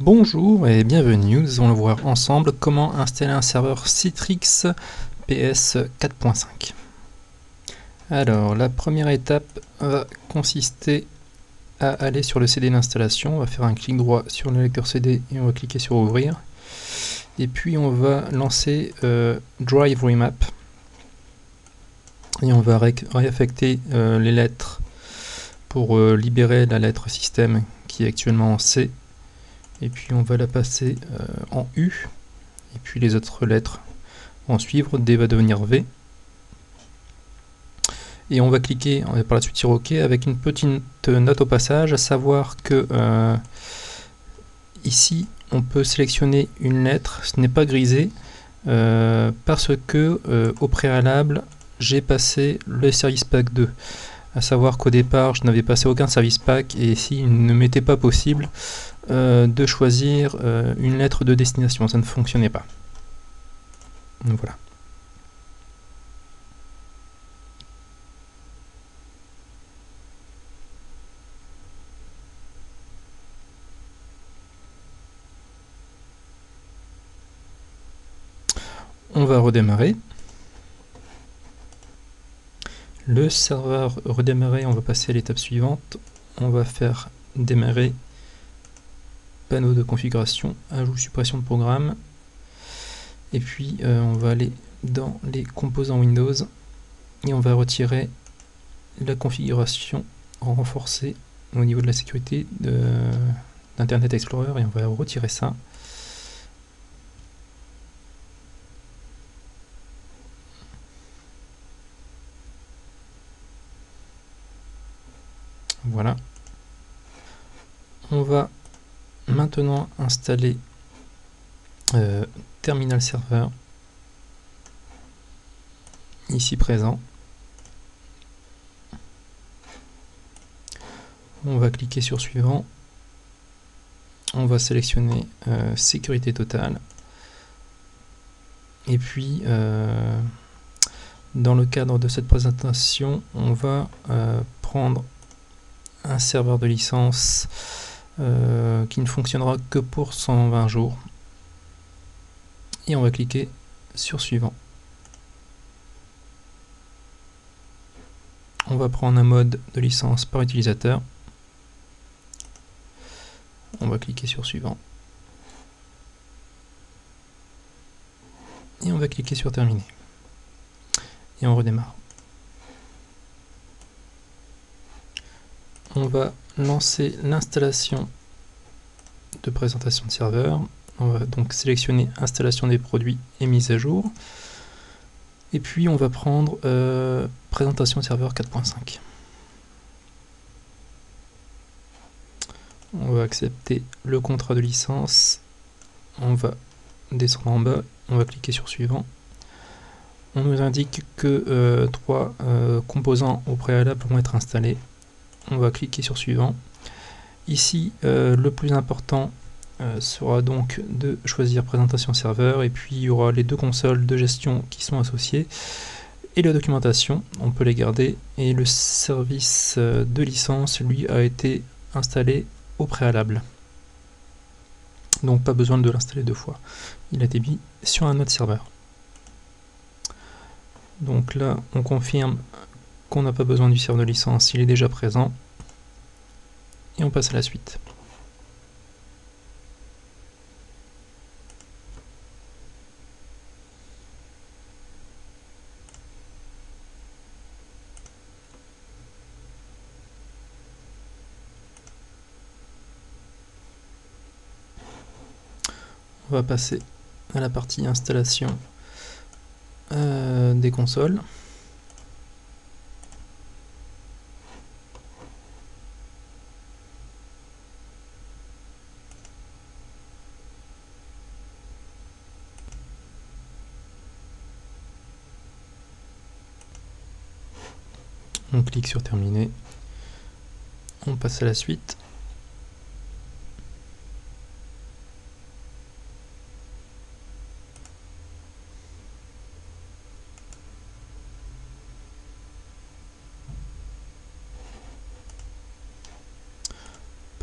Bonjour et bienvenue, nous allons voir ensemble comment installer un serveur Citrix PS 4.5. Alors la première étape va consister à aller sur le CD d'installation, on va faire un clic droit sur le lecteur CD et on va cliquer sur ouvrir. Et puis on va lancer euh, Drive Remap et on va réaffecter euh, les lettres pour euh, libérer la lettre système qui est actuellement en C et puis on va la passer euh, en U. Et puis les autres lettres vont suivre, D va devenir V. Et on va cliquer on va par la suite sur OK avec une petite note au passage à savoir que ici on peut sélectionner une lettre, ce n'est pas grisé parce que au préalable j'ai passé le service pack 2. À savoir qu'au départ, je n'avais passé aucun service pack. Et ici, il ne m'était pas possible euh, de choisir euh, une lettre de destination. Ça ne fonctionnait pas. Donc voilà. On va redémarrer. Le serveur redémarré, on va passer à l'étape suivante. On va faire démarrer panneau de configuration, ajout, suppression de programme. Et puis euh, on va aller dans les composants Windows et on va retirer la configuration renforcée au niveau de la sécurité d'Internet Explorer et on va retirer ça. Voilà. On va maintenant installer euh, Terminal Server ici présent. On va cliquer sur suivant. On va sélectionner euh, sécurité totale. Et puis, euh, dans le cadre de cette présentation, on va prendre un serveur de licence euh, qui ne fonctionnera que pour 120 jours. Et on va cliquer sur suivant. On va prendre un mode de licence par utilisateur. On va cliquer sur suivant. Et on va cliquer sur terminer. Et on redémarre. On va lancer l'installation de présentation de serveur. On va donc sélectionner installation des produits et mise à jour. Et puis on va prendre euh, présentation serveur 4.5. On va accepter le contrat de licence. On va descendre en bas. On va cliquer sur suivant. On nous indique que euh, trois euh, composants au préalable vont être installés on va cliquer sur suivant. Ici, euh, le plus important euh, sera donc de choisir présentation serveur et puis il y aura les deux consoles de gestion qui sont associées et la documentation, on peut les garder et le service euh, de licence lui a été installé au préalable. Donc pas besoin de l'installer deux fois. Il a été mis sur un autre serveur. Donc là, on confirme qu'on n'a pas besoin du serveur de licence, il est déjà présent. Et on passe à la suite. On va passer à la partie installation euh, des consoles. On clique sur terminer, on passe à la suite.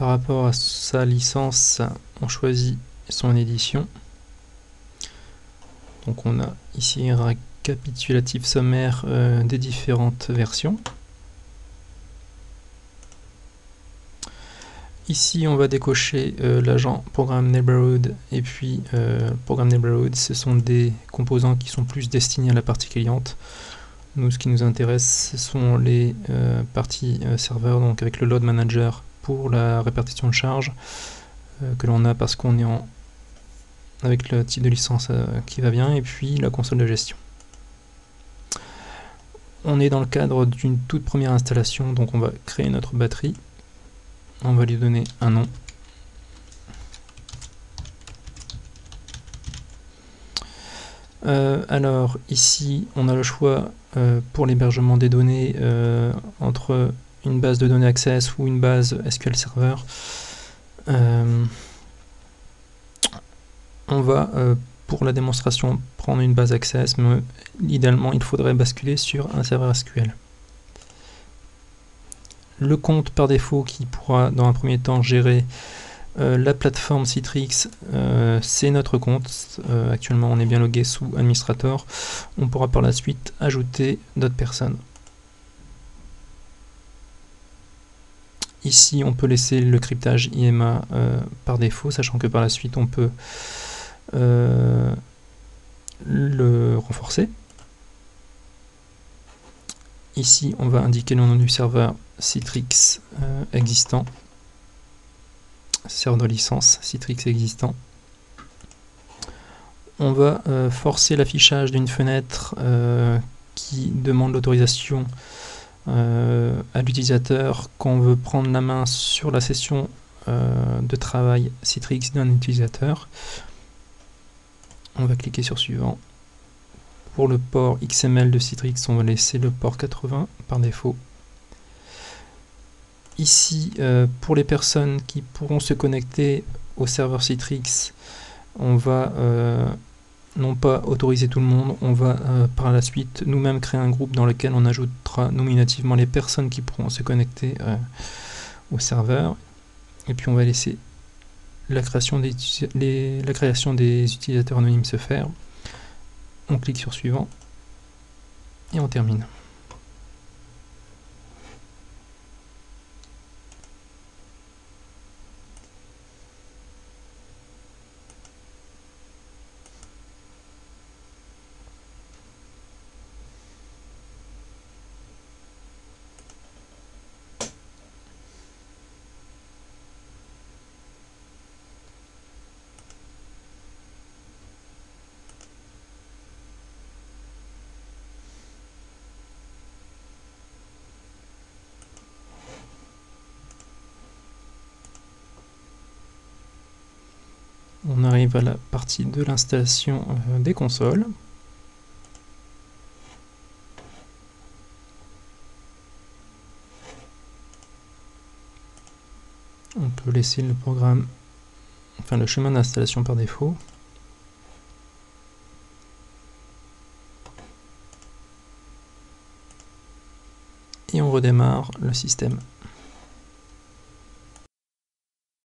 par rapport à sa licence, on choisit son édition. Donc on a ici un récapitulatif sommaire euh, des différentes versions. Ici, on va décocher euh, l'agent programme Neighborhood et puis euh, programme Neighborhood. Ce sont des composants qui sont plus destinés à la partie cliente. Nous, ce qui nous intéresse, ce sont les euh, parties serveurs, donc avec le load manager pour la répartition de charge que l'on a parce qu'on est en avec le type de licence qui va bien et puis la console de gestion. On est dans le cadre d'une toute première installation, donc on va créer notre batterie on va lui donner un nom. Euh, alors ici on a le choix euh, pour l'hébergement des données euh, entre une base de données Access ou une base SQL Server. on va pour la démonstration prendre une base Access mais idéalement il faudrait basculer sur un serveur SQL le compte par défaut qui pourra dans un premier temps gérer euh, la plateforme Citrix, euh, c'est notre compte. Euh, actuellement, on est bien logué sous administrateur. On pourra par la suite ajouter d'autres personnes. Ici, on peut laisser le cryptage IMA par défaut, sachant que par la suite, on peut le renforcer. Ici, on va indiquer le nom du serveur Citrix euh, existant, serveur de licence Citrix existant. On va euh, forcer l'affichage d'une fenêtre euh, qui demande l'autorisation à l'utilisateur quand on veut prendre la main sur la session de travail Citrix d'un utilisateur. On va cliquer sur suivant. Pour le port XML de Citrix, on va laisser le port 80 par défaut. Ici, euh, pour les personnes qui pourront se connecter au serveur Citrix, on va euh, non pas autoriser tout le monde, on va euh, par la suite nous-mêmes créer un groupe dans lequel on ajoutera nominativement les personnes qui pourront se connecter au serveur. Et puis on va laisser la création des, la création des utilisateurs anonymes se faire. On clique sur suivant et on termine. On arrive à la partie de l'installation euh, des consoles. On peut laisser le programme, enfin le chemin d'installation par défaut. Et on redémarre le système.